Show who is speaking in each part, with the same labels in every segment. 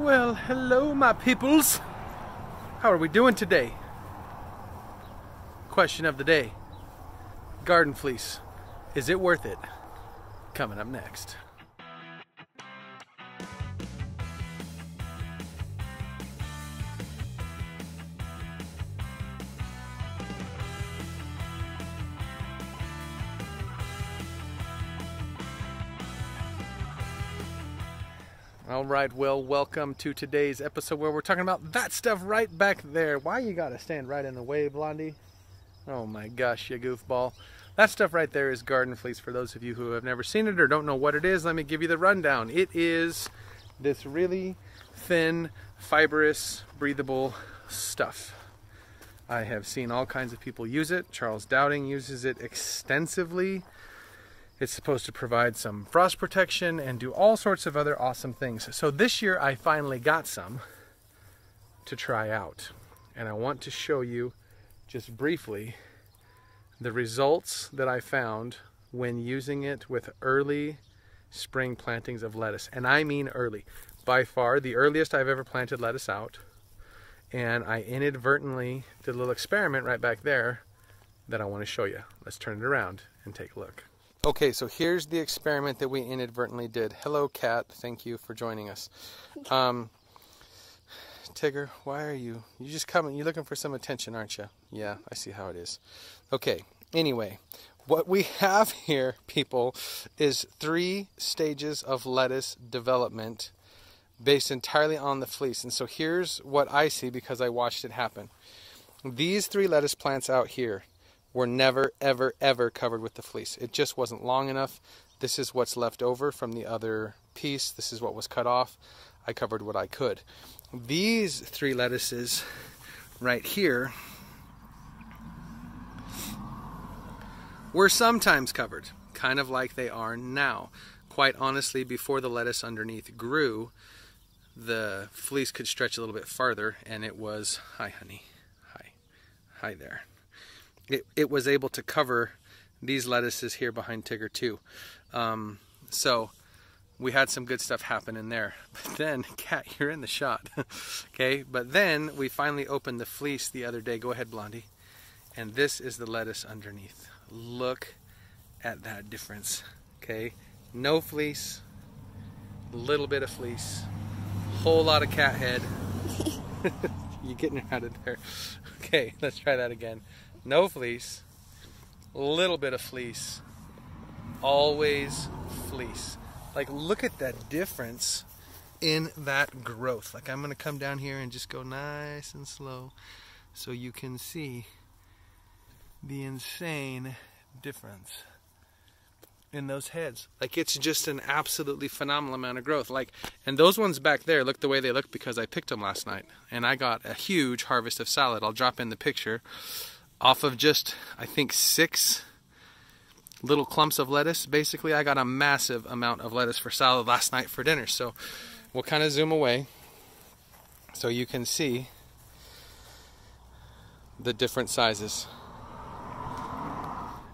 Speaker 1: Well, hello, my peoples. How are we doing today? Question of the day Garden fleece. Is it worth it? Coming up next. All right, well, welcome to today's episode where we're talking about that stuff right back there. Why you gotta stand right in the way, Blondie? Oh my gosh, you goofball. That stuff right there is garden fleece. For those of you who have never seen it or don't know what it is, let me give you the rundown. It is this really thin, fibrous, breathable stuff. I have seen all kinds of people use it. Charles Dowding uses it extensively. It's supposed to provide some frost protection and do all sorts of other awesome things. So this year I finally got some to try out. And I want to show you just briefly the results that I found when using it with early spring plantings of lettuce. And I mean early. By far the earliest I've ever planted lettuce out. And I inadvertently did a little experiment right back there that I want to show you. Let's turn it around and take a look. Okay, so here's the experiment that we inadvertently did. Hello, cat. Thank you for joining us. Um, Tigger, why are you? You just coming? You're looking for some attention, aren't you? Yeah, I see how it is. Okay. Anyway, what we have here, people, is three stages of lettuce development based entirely on the fleece. And so here's what I see because I watched it happen. These three lettuce plants out here were never, ever, ever covered with the fleece. It just wasn't long enough. This is what's left over from the other piece. This is what was cut off. I covered what I could. These three lettuces right here were sometimes covered, kind of like they are now. Quite honestly, before the lettuce underneath grew, the fleece could stretch a little bit farther, and it was, hi honey, hi, hi there it, it was able to cover these lettuces here behind Tigger too. Um, so we had some good stuff happen in there. But then, Cat, you're in the shot. okay, but then we finally opened the fleece the other day. Go ahead, Blondie. And this is the lettuce underneath. Look at that difference. Okay, no fleece, little bit of fleece, whole lot of cat head. You're getting her out of there. Okay, let's try that again no fleece, little bit of fleece, always fleece. Like, look at that difference in that growth. Like, I'm going to come down here and just go nice and slow so you can see the insane difference in those heads. Like it's just an absolutely phenomenal amount of growth. Like, and those ones back there look the way they look because I picked them last night, and I got a huge harvest of salad. I'll drop in the picture off of just, I think, six little clumps of lettuce. Basically, I got a massive amount of lettuce for salad last night for dinner. So we'll kind of zoom away so you can see the different sizes.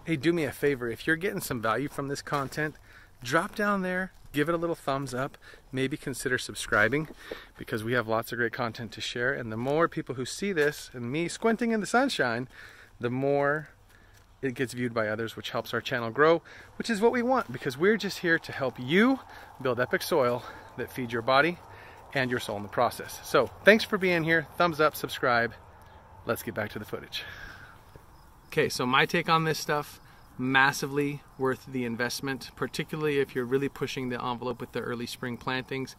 Speaker 1: Hey, do me a favor. If you're getting some value from this content, drop down there, give it a little thumbs up, maybe consider subscribing because we have lots of great content to share. And the more people who see this and me squinting in the sunshine, the more it gets viewed by others, which helps our channel grow, which is what we want because we're just here to help you build epic soil that feeds your body and your soul in the process. So thanks for being here. Thumbs up, subscribe. Let's get back to the footage. Okay, so my take on this stuff, massively worth the investment, particularly if you're really pushing the envelope with the early spring plantings,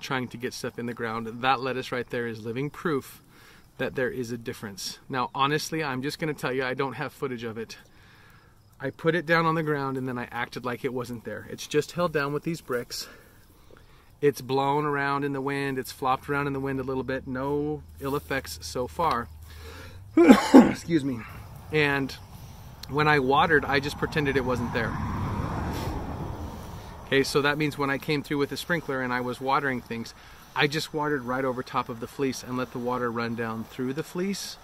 Speaker 1: trying to get stuff in the ground. That lettuce right there is living proof that there is a difference. Now, honestly, I'm just going to tell you, I don't have footage of it. I put it down on the ground and then I acted like it wasn't there. It's just held down with these bricks. It's blown around in the wind. It's flopped around in the wind a little bit. No ill effects so far. Excuse me. And when I watered, I just pretended it wasn't there. Okay, so that means when I came through with a sprinkler and I was watering things, I just watered right over top of the fleece and let the water run down through the fleece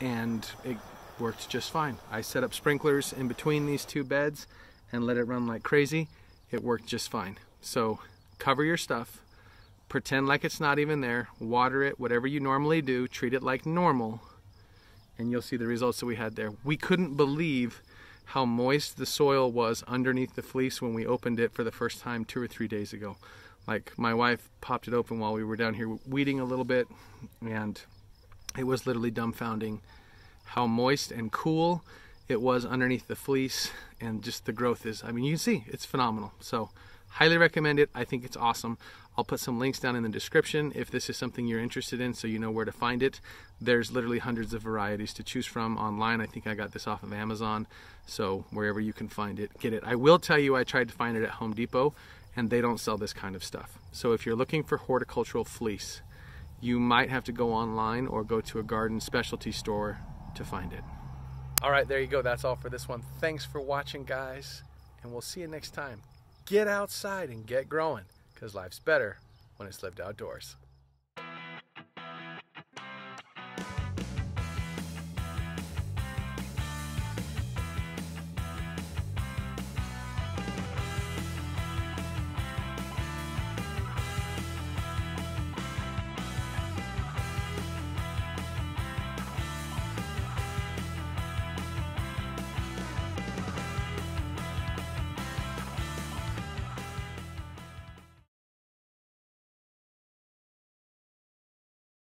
Speaker 1: and it worked just fine. I set up sprinklers in between these two beds and let it run like crazy. It worked just fine. So cover your stuff, pretend like it's not even there, water it, whatever you normally do, treat it like normal, and you'll see the results that we had there. We couldn't believe how moist the soil was underneath the fleece when we opened it for the first time two or three days ago. Like my wife popped it open while we were down here weeding a little bit, and it was literally dumbfounding how moist and cool it was underneath the fleece and just the growth is i mean you can see it's phenomenal. So highly recommend it. I think it's awesome. I'll put some links down in the description if this is something you're interested in so you know where to find it. There's literally hundreds of varieties to choose from online. I think i got this off of amazon so wherever you can find it get it. I will tell you i tried to find it at home depot and they don't sell this kind of stuff so if you're looking for horticultural fleece you might have to go online or go to a garden specialty store to find it. All right, there you go. That's all for this one. Thanks for watching, guys, and we'll see you next time. Get outside and get growing because life's better when it's lived outdoors.